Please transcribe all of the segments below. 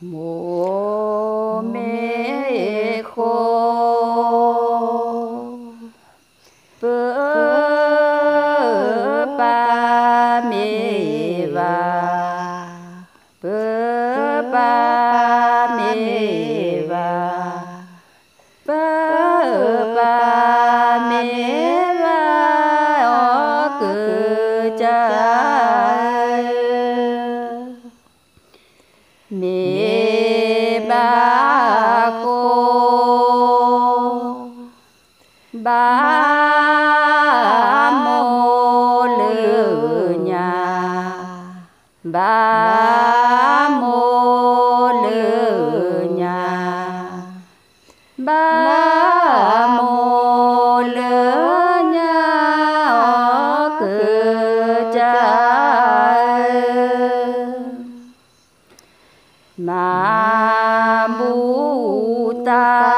mô mê ba mô lư nhà. Ba mô lư nhà cư cha ma bu ta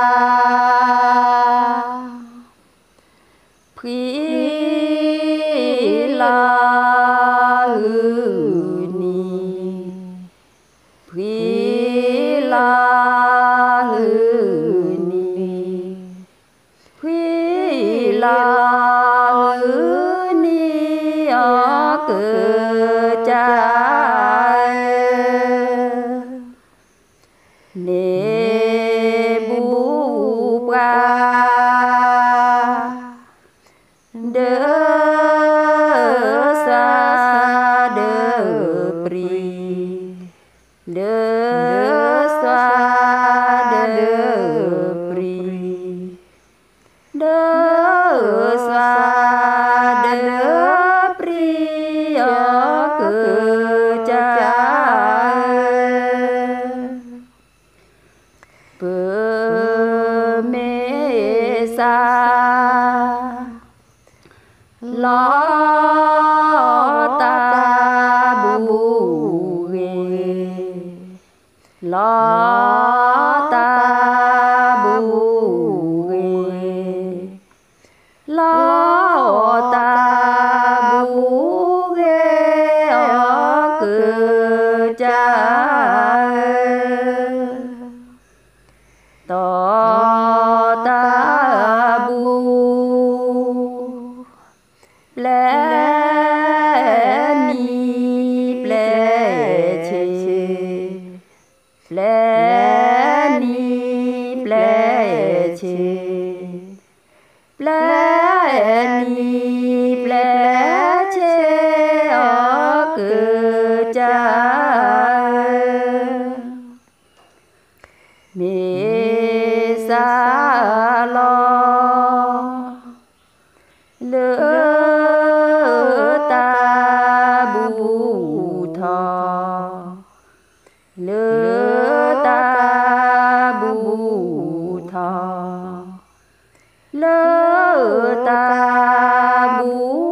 phi la xa lo ta bu ghê. Lo ta bu ghê. Lo mê sa lo lỡ ta bu thọ. Lỡ ta bu thọ. Lỡ ta bu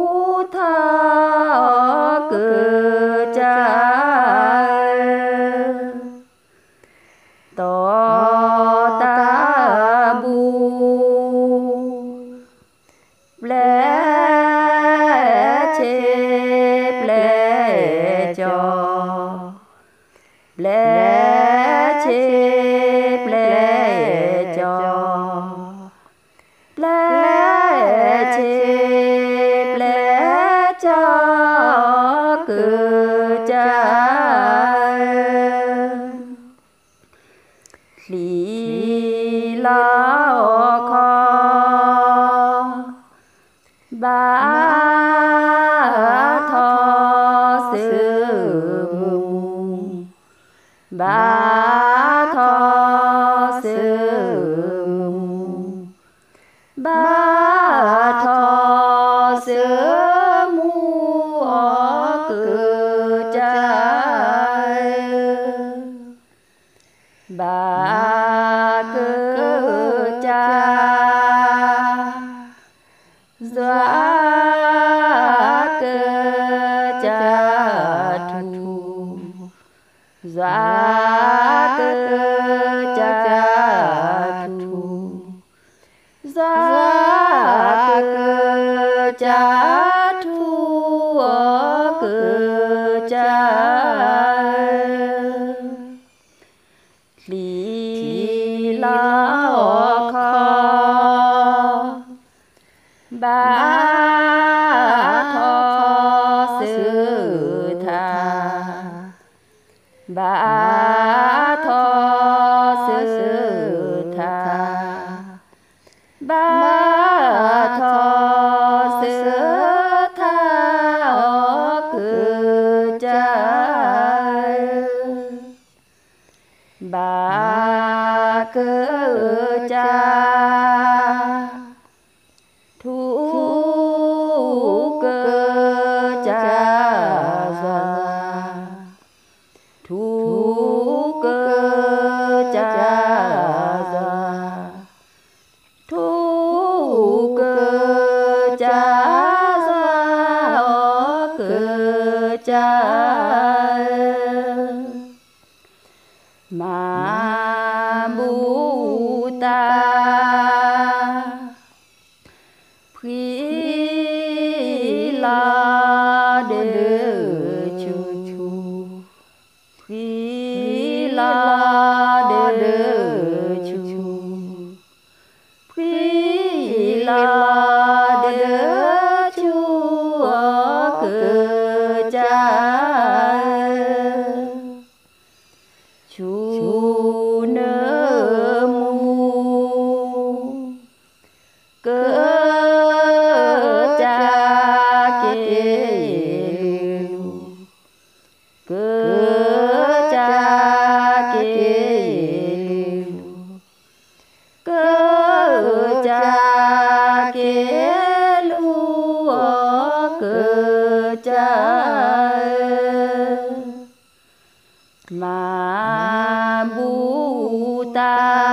lẽ cho lẽ chê lẽ cho. lẽ chê lẽ cho cư cha lý la kho. Ba ba tho sư mù ở cha bà cư cha doa cơ cha thu. Doa cơ thì là khó ba cứ cha kia cứ cha kia cứ cha mà bu ta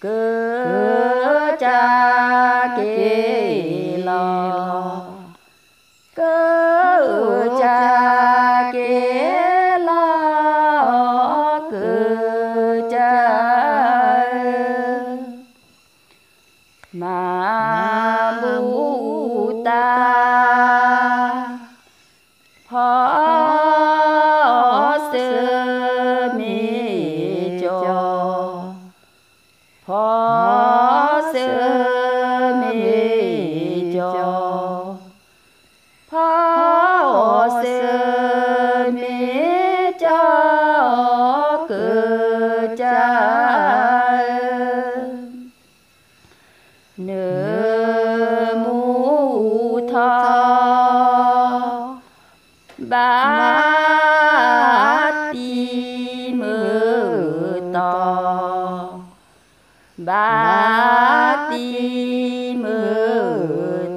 Cứ cha kỳ lo cứ cha kỳ lo cứ cha mà mu ta. Phò ba ti mơ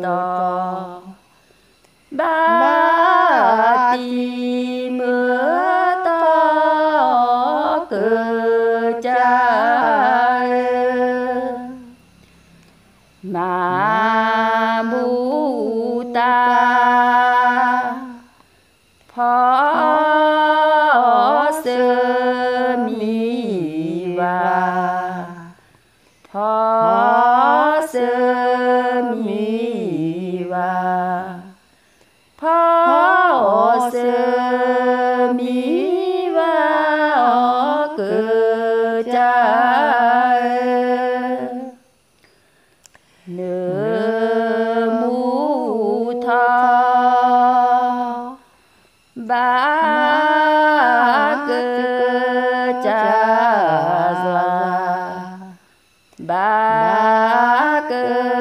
to. Ba ti mơ to. Cơ cha mà mu ta Back.